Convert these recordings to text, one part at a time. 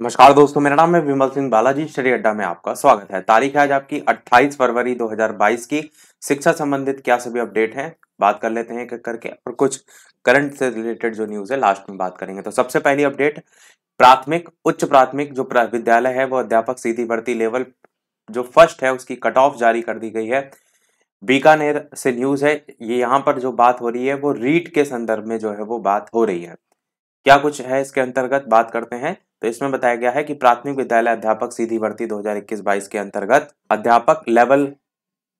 नमस्कार दोस्तों, मेरा नाम है विमल सिंह बालाजी स्टडी अड्डा में आपका स्वागत है। तारीख है आज आपकी 28 फरवरी 2022 की। शिक्षा संबंधित क्या सभी अपडेट हैं, बात कर लेते हैं एक करके, और कुछ करंट से रिलेटेड जो न्यूज़ है लास्ट में बात करेंगे। तो सबसे पहली अपडेट प्राथमिक, उच्च प्राथमिक जो विद्यालय है, वो अध्यापक सीधी भर्ती लेवल जो फ़र्स्ट है, उसकी कट ऑफ़ जारी कर दी गई है। बीकानेर से न्यूज़ है, ये यहाँ पर जो बात हो रही है, वो रीट के संदर्भ में जो है, वो बात हो रही है। क्या कुछ है इसके अंतर्गत, बात करते हैं। तो इसमें बताया गया है कि प्राथमिक विद्यालय अध्यापक सीधी भर्ती 2021-22 के अंतर्गत अध्यापक लेवल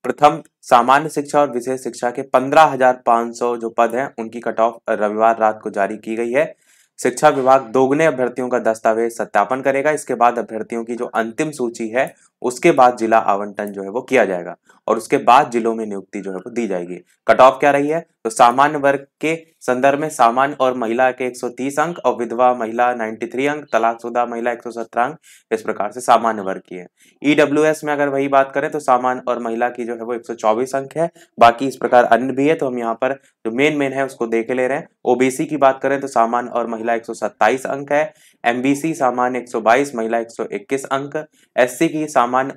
प्रथम सामान्य शिक्षा और विशेष शिक्षा के 15,500 जो पद हैं उनकी कट ऑफ़ रविवार रात को जारी की गई है। शिक्षा विभाग दोगुने अभ्यर्थियों का दस्तावेज़ सत्यापन करेगा। इसके बाद अभ्यर्थियों की जो अंतिम सूची है उसके बाद जिला आवंटन जो है वो किया जाएगा और उसके बाद जिलों में नियुक्ति जो है वो दी जाएगी। कट ऑफ़ क्या रही है? तो सामान्य वर्ग के संदर्भ में सामान्य और महिला के 130 अंक और विधवा महिला 93 अंक, तलाकशुदा महिला 117 अंक, इस प्रकार से सामान्य वर्ग की है। ईडब्ल्यू e में अगर वही बात करें तो सामान्य और महिला की जो है वो 124 अंक है। बाकी इस प्रकार अन्य भी है तो हम यहाँ पर जो मेन मेन है उसको देख ले रहे हैं। ओबीसी की बात करें तो सामान्य और महिला एक सौ सत्ताईस अंक है। एमबीसी सामान्य 122 महिला 121 अंक। एससी की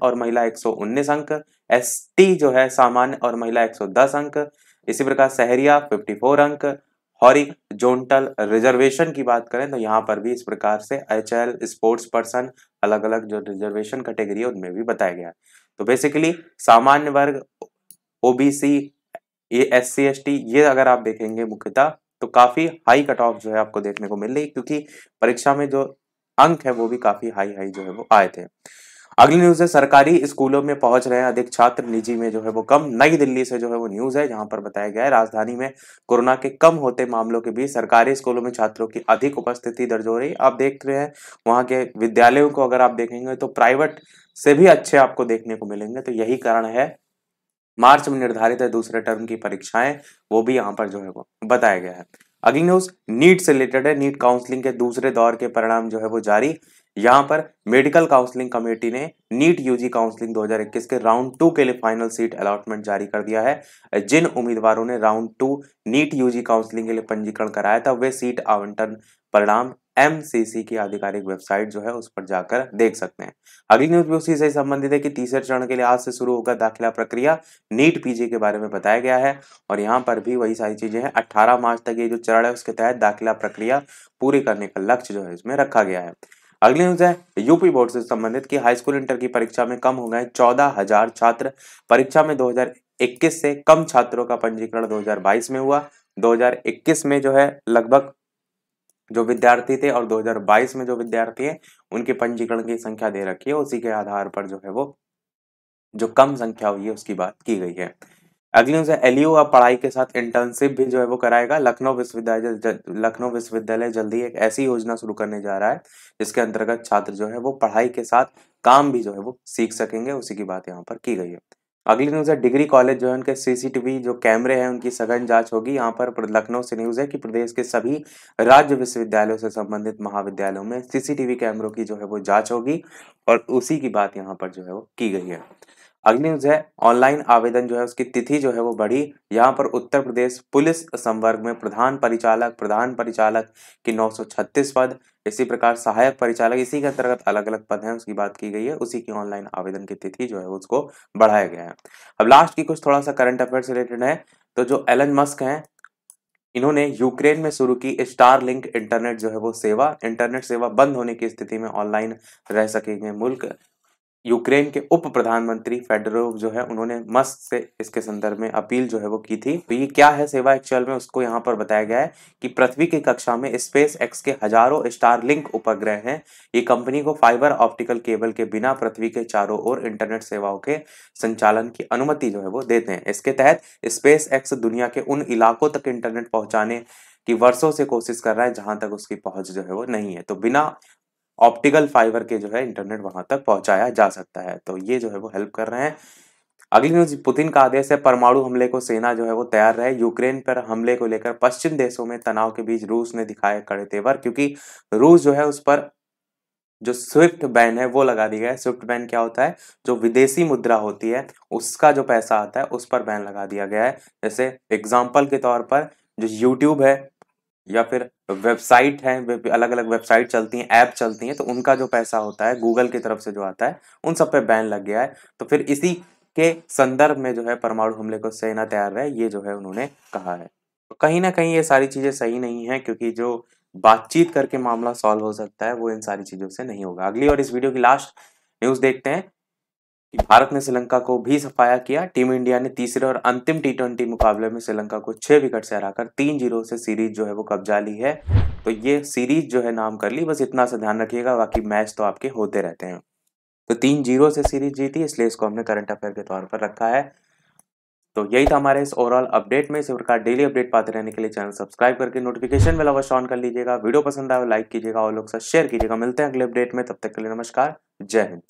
और महिला 119 अंक एसटी जो है सामान्य और महिला 110 अंक, इसी प्रकार सहरिया 54 अंक हॉरिजोनटल रिजर्वेशन की बात करें तो यहाँ पर भी इस प्रकार से एच एल स्पोर्ट्स पर्सन अलग अलग जो रिजर्वेशन कैटेगरी है उनमें भी बताया गया तो बेसिकली सामान्य वर्ग ओबीसी ये एस सी एस टी ये अगर आप देखेंगे मुख्यतः तो काफ़ी हाई कट ऑफ़ जो है आपको देखने को मिल रही क्योंकि परीक्षा में जो अंक है वो भी काफ़ी हाई हाई जो है वो आए थे। अगली न्यूज़ है, सरकारी स्कूलों में पहुँच रहे अधिक छात्र। निजी में जो है वो कम। नई दिल्ली से जो है वो न्यूज़ है, जहाँ पर बताया गया है, राजधानी में कोरोना के कम होते मामलों के बीच सरकारी स्कूलों में छात्रों की अधिक उपस्थिति दर्ज हो रही आप देख रहे हैं, वहाँ के विद्यालयों को अगर आप देखेंगे तो प्राइवेट से भी अच्छे आपको देखने को मिलेंगे। तो यही कारण है, मार्च में निर्धारित है दूसरे टर्म की परीक्षाएँ, वो भी यहाँ पर जो है वो बताया गया है। अगली न्यूज़ नीट से रिलेटेड है। नीट काउंसलिंग के दूसरे दौर के परिणाम जो है वो जारी। यहाँ पर मेडिकल काउंसलिंग कमेटी ने नीट यूजी काउंसलिंग 2021 के राउंड टू के लिए फाइनल सीट अलॉटमेंट जारी कर दिया है। जिन उम्मीदवारों ने round two NEET UG counselling के लिए पंजीकरण कराया था, वे सीट आवंटन परिणाम एमसीसी की आधिकारिक वेबसाइट जो है उस पर जाकर देख सकते हैं। अगली न्यूज़ भी उसी से संबंधित है कि तीसरे चरण के लिए आज से शुरू होगा दाखिला प्रक्रिया नीट पीजी के बारे में बताया गया है और यहाँ पर भी वही सारी चीज़ें हैं। 18 मार्च तक ये जो चरण है उसके तहत दाखिला प्रक्रिया पूरी करने का लक्ष्य जो है इसमें रखा गया है। अगली न्यूज़ है यूपी बोर्ड से संबंधित कि हाई स्कूल इंटर की परीक्षा में कम हो गए चौदह हज़ार छात्र। परीक्षा में 2021 से कम छात्रों का पंजीकरण 2022 में हुआ। 2021 में जो है, लगभग जो विद्यार्थी थे और 2022 में जो विद्यार्थी है, उनके पंजीकरण की संख्या दे रखी है। उसी के आधार पर जो है वो, जो कम संख्या हुई है, उसकी बात की गई है। अगली न्यूज़ है एलयू पढ़ाई के साथ इंटर्नशिप भी जो है वो कराएगा। लखनऊ विश्वविद्यालय लखनऊ विश्वविद्यालय जल्दी एक ऐसी योजना शुरू करने जा रहा है, जिसके अंतर्गत छात्र जो है वो पढ़ाई के साथ काम भी जो है वो सीख सकेंगे, उसी की बात यहाँ पर की गई है। अगली न्यूज़ है, डिग्री कॉलेज जो है उनके सीसीटीवी जो कैमरे हैं, उनकी सघन जाँच होगी। यहाँ पर लखनऊ से न्यूज़ है कि प्रदेश के सभी राज्य विश्वविद्यालयों से संबंधित महाविद्यालयों में सीसीटीवी कैमरों की जो है वो जाँच होगी और उसी की बात यहाँ पर जो है वो की गई है। अगली न्यूज़ है, ऑनलाइन आवेदन जो है, उसकी तिथि जो है वो बढ़ी। यहाँ पर उत्तर प्रदेश पुलिस संवर्ग में प्रधान परिचालक प्रधान परिचालक की 936 पद, इसी प्रकार सहायक परिचालक, इसी के अंतर्गत अलग अलग पद हैं, उसकी बात की गई है। उसी की ऑनलाइन आवेदन की तिथि जो है, उसको बढ़ाया गया है। अब लास्ट की कुछ थोड़ा सा करंट अफेयर रिलेटेड है। तो जो एलन मस्क है, इन्होंने यूक्रेन में शुरू की स्टार लिंक इंटरनेट जो है वो सेवा। इंटरनेट सेवा बंद होने की स्थिति में ऑनलाइन रह सकेंगे मुल्क। यूक्रेन के उप प्रधानमंत्री फेडरोव जो है, उन्होंने मस्क से इसके संदर्भ में अपील जो है वो की थी। तो ये क्या है सेवा एक्चुअल में? उसको यहाँ पर बताया गया है कि पृथ्वी की कक्षा में स्पेस एक्स के हज़ारों स्टार लिंक उपग्रह हैं। ये कंपनी को फाइबर ऑप्टिकल केबल के बिना पृथ्वी के चारों ओर इंटरनेट सेवाओं के संचालन की अनुमति जो है वो देते हैं। इसके तहत स्पेस एक्स दुनिया के उन इलाकों तक इंटरनेट पहुँचाने की वर्षों से कोशिश कर रहा है, जहाँ तक उसकी पहुँच जो है वो नहीं है। तो बिना ऑप्टिकल फाइबर के जो है इंटरनेट वहाँ तक पहुँचाया जा सकता है। तो ये जो है वो हेल्प कर रहे हैं। अगली न्यूज़, पुतिन का आदेश है, परमाणु हमले को सेना जो है वो तैयार रहे। यूक्रेन पर हमले को लेकर पश्चिम देशों में तनाव के बीच रूस ने दिखाए कड़े तेवर, क्योंकि रूस जो है उस पर जो स्विफ्ट बैन है, वो लगा दिया है। स्विफ्ट बैन क्या होता है? जो विदेशी मुद्रा होती है, उसका जो पैसा आता है, उस पर बैन लगा दिया गया है। जैसे एग्ज़ाम्पल के तौर पर जो यूट्यूब है या फिर वेबसाइट है अलग अलग वेबसाइट चलती हैं, ऐप चलती हैं तो उनका जो पैसा होता है, गूगल की तरफ़ से जो आता है, उन सब पे बैन लग गया है। तो फिर इसी के संदर्भ में जो है परमाणु हमले को सेना तैयार रहे ये जो है उन्होंने कहा है। कहीं ना कहीं ये सारी चीज़ें सही नहीं है, क्योंकि जो बातचीत करके मामला सॉल्व हो सकता है, वो इन सारी चीज़ों से नहीं होगा। अगली और इस वीडियो की लास्ट न्यूज़ देखते हैं। कि भारत ने श्रीलंका को भी सफाया किया। टीम इंडिया ने तीसरे और अंतिम टी ट्वेंटी मुकाबले में श्रीलंका को छह विकेट से हराकर तीन ज़ीरो से सीरीज़ जो है वो कब्जा ली है। तो ये सीरीज़ जो है नाम कर ली, बस इतना सा ध्यान रखिएगा, बाकी मैच तो आपके होते रहते हैं। तो तीन ज़ीरो से सीरीज़ जीती, इसलिए इसको हमने करंट अफेयर के तौर पर रखा है। तो यही था हमारे इस ओवरऑल अपडेट में। इसी प्रकार डेली अपडेट पाते रहने के लिए चैनल सब्सक्राइब करके नोटिफिकेशन बेल अवश्य ऑन कर लीजिएगा। वीडियो पसंद आए लाइक कीजिएगा और लोग साथ शेयर कीजिएगा। मिलते हैं अगले अपडेट में। तब तक के लिए नमस्कार। जय हिंद।